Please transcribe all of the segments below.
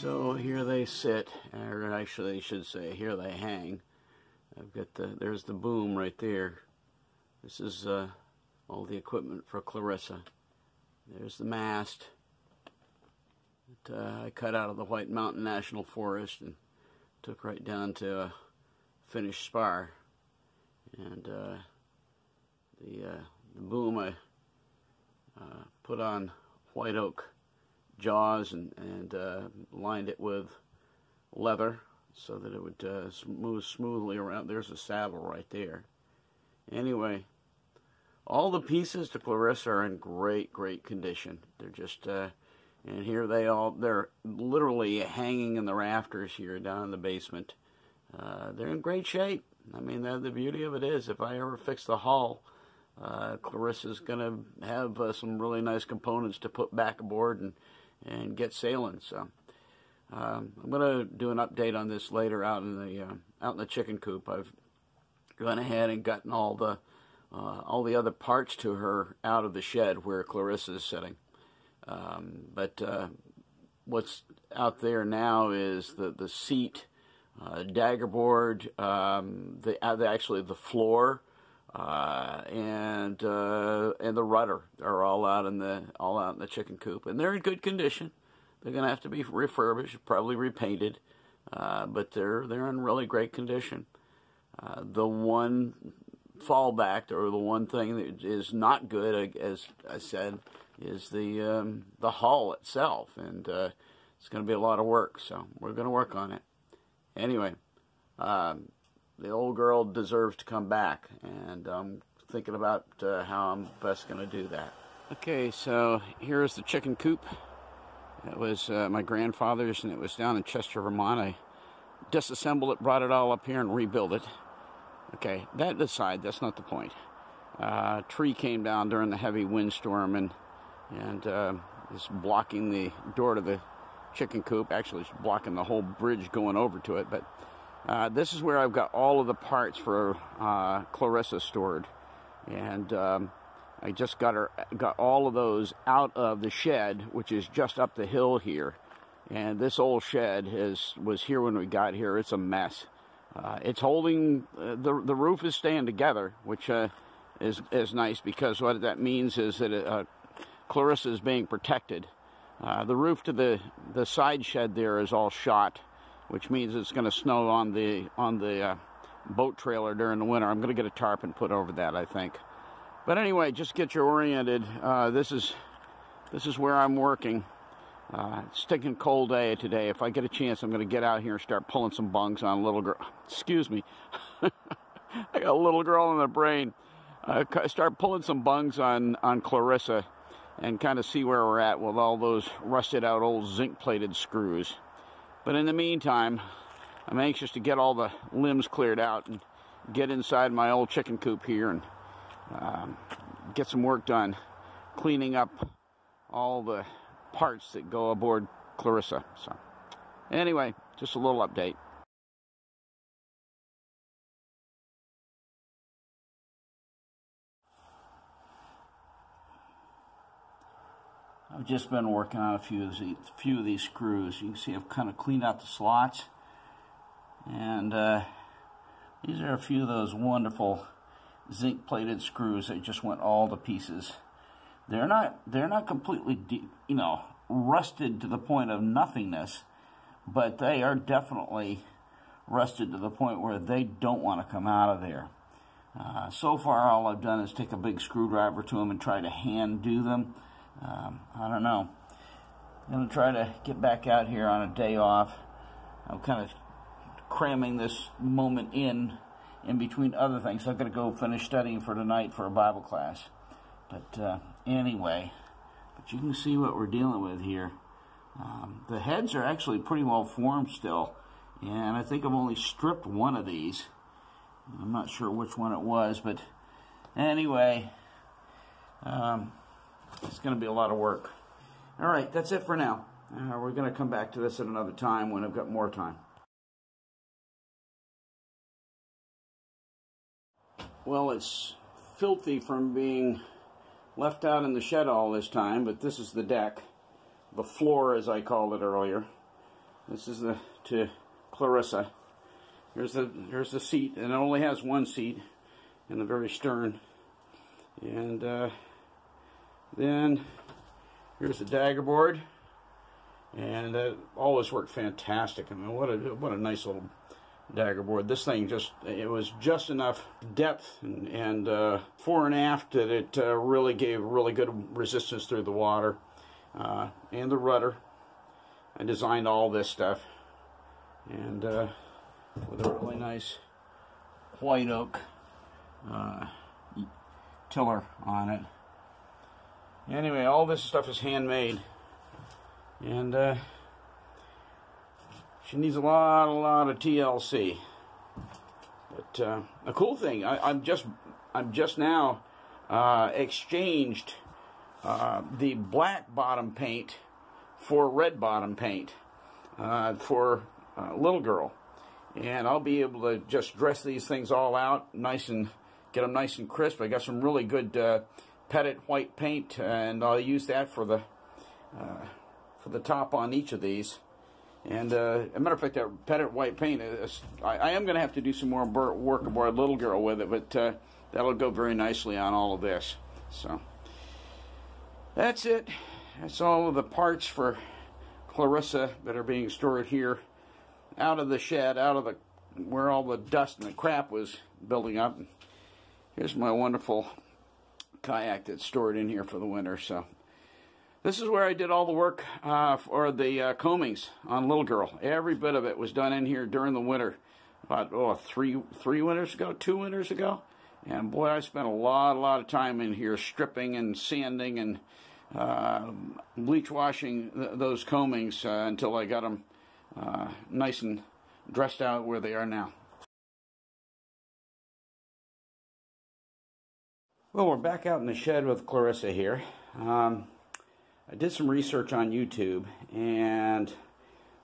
So here they sit, or actually I should say here they hang. I've got the, there's the boom right there. This is uh, all the equipment for Clarissa. There's the mast that uh, I cut out of the White Mountain National Forest and took right down to a finished spar. And uh, the, uh, the boom I uh, put on white oak jaws and, and uh, lined it with leather so that it would uh, move smoothly around. There's a saddle right there. Anyway, all the pieces to Clarissa are in great, great condition. They're just, uh, and here they all, they're literally hanging in the rafters here down in the basement. Uh, they're in great shape. I mean, the beauty of it is, if I ever fix the hull, uh, Clarissa's going to have uh, some really nice components to put back aboard and and get sailing. So um, I'm going to do an update on this later out in the uh, out in the chicken coop. I've gone ahead and gotten all the uh, all the other parts to her out of the shed where Clarissa is sitting. Um, but uh, what's out there now is the the seat, uh, dagger board, um, uh, the actually the floor uh, and uh, and the rudder are all out in the all out in the chicken coop, and they're in good condition. They're going to have to be refurbished, probably repainted, uh, but they're they're in really great condition. Uh, the one fallback, or the one thing that is not good, as I said, is the um, the hull itself, and uh, it's going to be a lot of work. So we're going to work on it. Anyway. Um, the old girl deserves to come back, and I'm thinking about uh, how I'm best going to do that. Okay, so here's the chicken coop. It was uh, my grandfather's, and it was down in Chester, Vermont. I disassembled it, brought it all up here, and rebuilt it. Okay, that aside, that's not the point. Uh, tree came down during the heavy windstorm and and uh, is blocking the door to the chicken coop. Actually, it's blocking the whole bridge going over to it, but uh, this is where I've got all of the parts for uh, Clarissa stored. And um, I just got her, got all of those out of the shed, which is just up the hill here. And this old shed is, was here when we got here. It's a mess. Uh, it's holding, uh, the, the roof is staying together, which uh, is, is nice because what that means is that uh, Clarissa is being protected. the roof to the, the side shed there is all shot which means it's going to snow on the on the uh, boat trailer during the winter. I'm going to get a tarp and put over that, I think. But anyway, just get you oriented. Uh, this is this is where I'm working. Uh, stinking cold day today. If I get a chance, I'm going to get out here and start pulling some bungs on a little girl. Excuse me. I got a little girl in the brain. Uh, start pulling some bungs on on Clarissa and kind of see where we're at with all those rusted out old zinc plated screws. But in the meantime, I'm anxious to get all the limbs cleared out and get inside my old chicken coop here and um, get some work done cleaning up all the parts that go aboard Clarissa. So, anyway, just a little update. I've just been working on a few of these, few of these screws. You can see I've kind of cleaned out the slots. And uh, these are a few of those wonderful zinc plated screws that just went all to pieces. They're not, they're not completely, you know, rusted to the point of nothingness, but they are definitely rusted to the point where they don't want to come out of there. Uh, so far, all I've done is take a big screwdriver to them and try to hand do them um, I don't know. I'm going to try to get back out here on a day off. I'm kind of cramming this moment in, in between other things. I've got to go finish studying for tonight for a Bible class. But uh, anyway, but you can see what we're dealing with here. Um, the heads are actually pretty well formed still, and I think I've only stripped one of these. I'm not sure which one it was, but anyway, um, it's going to be a lot of work. All right, that's it for now. Uh, we're going to come back to this at another time when I've got more time. Well, it's filthy from being left out in the shed all this time, but this is the deck. The floor, as I called it earlier. This is the to Clarissa. Here's the here's the seat, and it only has one seat in the very stern. And uh, then here's the dagger board, and it always worked fantastic. I mean, what a what a nice little dagger board. This thing just it was just enough depth and, and uh, fore and aft that it uh, really gave really good resistance through the water, uh, and the rudder. I designed all this stuff, and uh, with a really nice white oak uh, tiller on it. Anyway, all this stuff is handmade, and uh, she needs a lot, a lot of TLC. But uh, a cool thing, I, am just, I'm just now uh, exchanged uh, the black bottom paint for red bottom paint uh, for little girl, and I'll be able to just dress these things all out nice and get them nice and crisp. I got some really good Pettit white paint, and I'll use that for the uh, for the top on each of these. And uh, a matter of fact, that Pettit white paint, is, I, I, am going to have to do some more work aboard Little Girl with it, but uh, that'll go very nicely on all of this. So that's it. That's all of the parts for Clarissa that are being stored here out of the shed, out of the where all the dust and the crap was building up. Here's my wonderful kayak that's stored in here for the winter. So this is where I did all the work uh, for the uh, coamings on Little Girl. Every bit of it was done in here during the winter. About oh three three winters ago, two winters ago, and boy, I spent a lot a lot of time in here stripping and sanding and uh, bleach washing th those coamings uh, until I got them uh, nice and dressed out where they are now. Well, we're back out in the shed with Clarissa here. Um, I did some research on YouTube and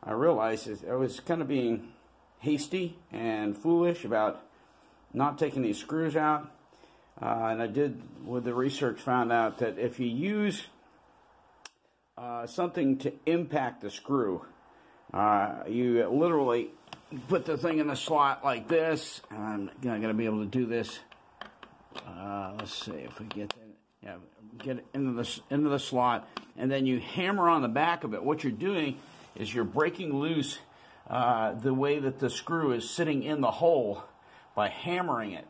I realized I was kind of being hasty and foolish about not taking these screws out. Uh, and I did, with the research, found out that if you use uh, something to impact the screw, uh, you literally put the thing in the slot like this. And I'm going to be able to do this uh, let's see if we get that. Yeah, get it into the into the slot, and then you hammer on the back of it. What you're doing is you're breaking loose uh, the way that the screw is sitting in the hole by hammering it,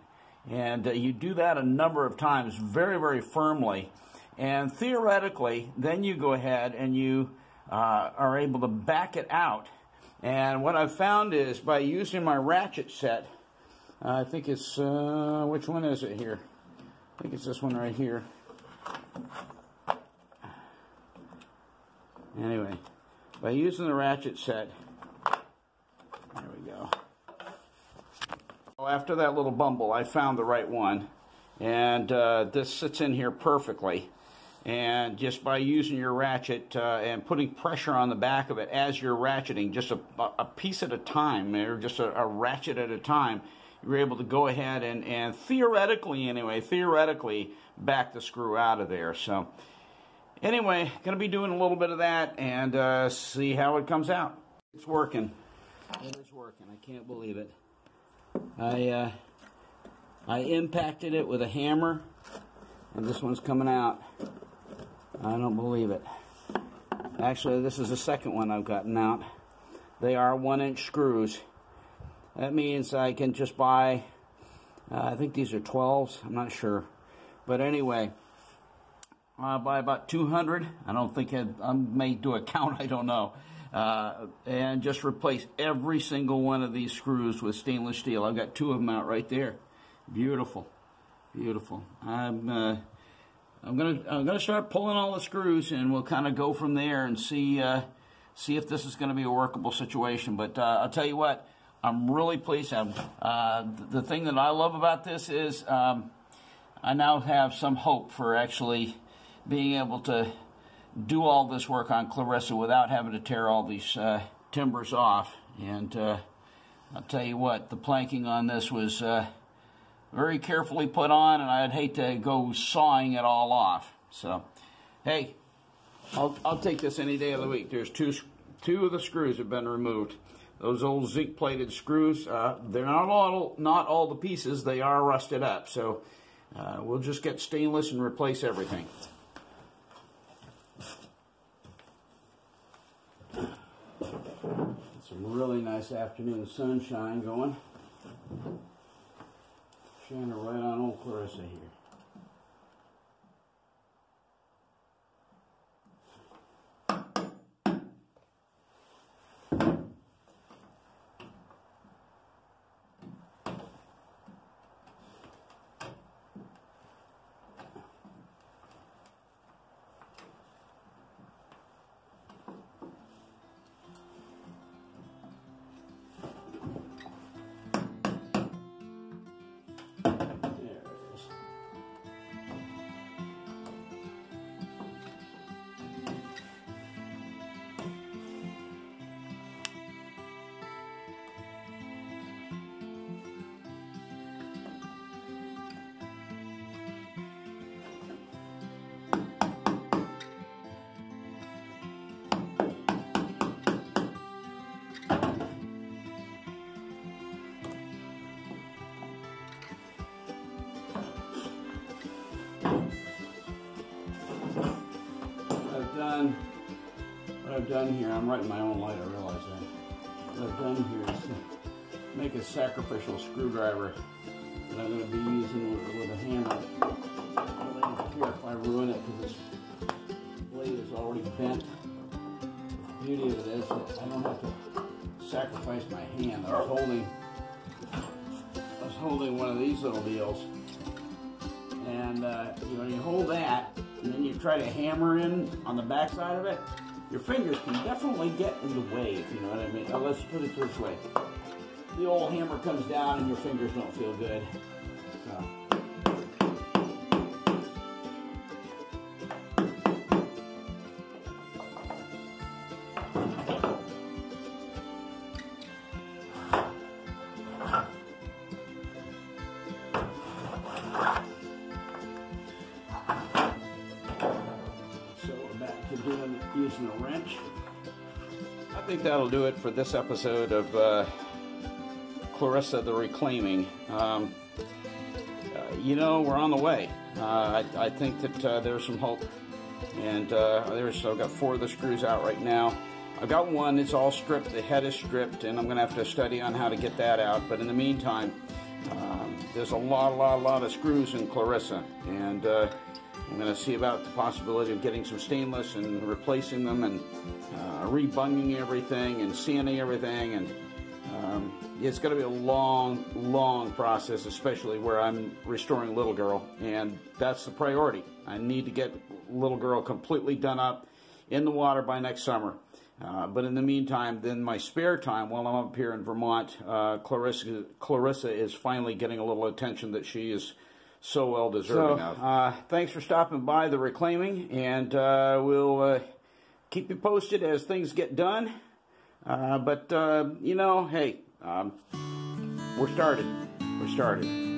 and uh, you do that a number of times, very very firmly, and theoretically, then you go ahead and you uh, are able to back it out. And what I've found is by using my ratchet set I think it's, uh, which one is it here? I think it's this one right here. Anyway, by using the ratchet set, there we go. After that little bumble, I found the right one. And uh, this sits in here perfectly. And just by using your ratchet uh, and putting pressure on the back of it as you're ratcheting, just a, a piece at a time, or just a, a ratchet at a time, you're able to go ahead and, and theoretically, anyway, theoretically back the screw out of there. So, anyway, going to be doing a little bit of that and uh, see how it comes out. It's working. It is working. I can't believe it. I uh, I impacted it with a hammer, and this one's coming out. I don't believe it. Actually, this is the second one I've gotten out. They are one inch screws. That means I can just buy, uh, I think these are 12s, I'm not sure. But anyway, I'll buy about 200. I don't think I'd, I may do a count, I don't know. Uh, and just replace every single one of these screws with stainless steel. I've got two of them out right there. Beautiful, beautiful. I'm uh, I'm gonna I'm gonna start pulling all the screws, and we'll kind of go from there and see uh, see if this is going to be a workable situation. But uh, I'll tell you what, I'm really pleased. Uh, the thing that I love about this is um, I now have some hope for actually being able to do all this work on Clarissa without having to tear all these uh, timbers off. And uh, I'll tell you what, the planking on this was uh, very carefully put on, and I'd hate to go sawing it all off. So, hey, I'll, I'll take this any day of the week. There's two two of the screws have been removed. Those old zinc plated screws, uh, they're not all, not all the pieces, they are rusted up. So uh, we'll just get stainless and replace everything. Some really nice afternoon sunshine going. Shining right on old Clarissa here. Done, what I've done here, I'm writing my own light, I realize that. What I've done here is make a sacrificial screwdriver that I'm going to be using with, with a hammer. I don't care if I ruin it because this blade is already bent. The beauty of it is that I don't have to sacrifice my hand. I was holding, I was holding one of these little deals, and uh, you know, you hold that, and then you try to hammer in on the back side of it, your fingers can definitely get in the way, if you know what I mean. Now let's put it this way. The old hammer comes down and your fingers don't feel good. So. A wrench. I think that'll do it for this episode of uh, Clarissa the Reclaiming. Um, uh, you know, we're on the way. Uh, I, I, think that uh, there's some hope. And uh, there's, I've got four of the screws out right now. I've got one that's all stripped, the head is stripped, and I'm going to have to study on how to get that out. But in the meantime, um, there's a lot, a lot, a lot of screws in Clarissa. And uh, I'm going to see about the possibility of getting some stainless and replacing them and uh, rebunging everything and sanding everything. And um, it's going to be a long, long process, especially where I'm restoring Little Girl. And that's the priority. I need to get Little Girl completely done up in the water by next summer. Uh, but in the meantime, then my spare time while I'm up here in Vermont, uh, Clarissa, Clarissa is finally getting a little attention that she is so well deserving so, of. Uh, thanks for stopping by the reclaiming, and uh, we'll uh, keep you posted as things get done. Uh, but uh, you know, hey, um, we're started. We're started.